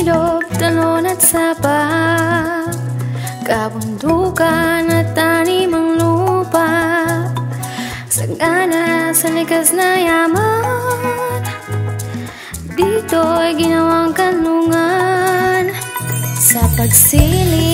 ilog, talon at sapa Kabundukan at tanimang lupa. Sagana sa likas na yaman. Dito'y ginawang kanlungan Sa pagsilip